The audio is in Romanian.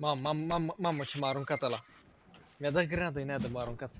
Mamă, mamă, mamă, mamă, ce m-a aruncat ăla. Mi-a dat grenadă în ea de m-a aruncat.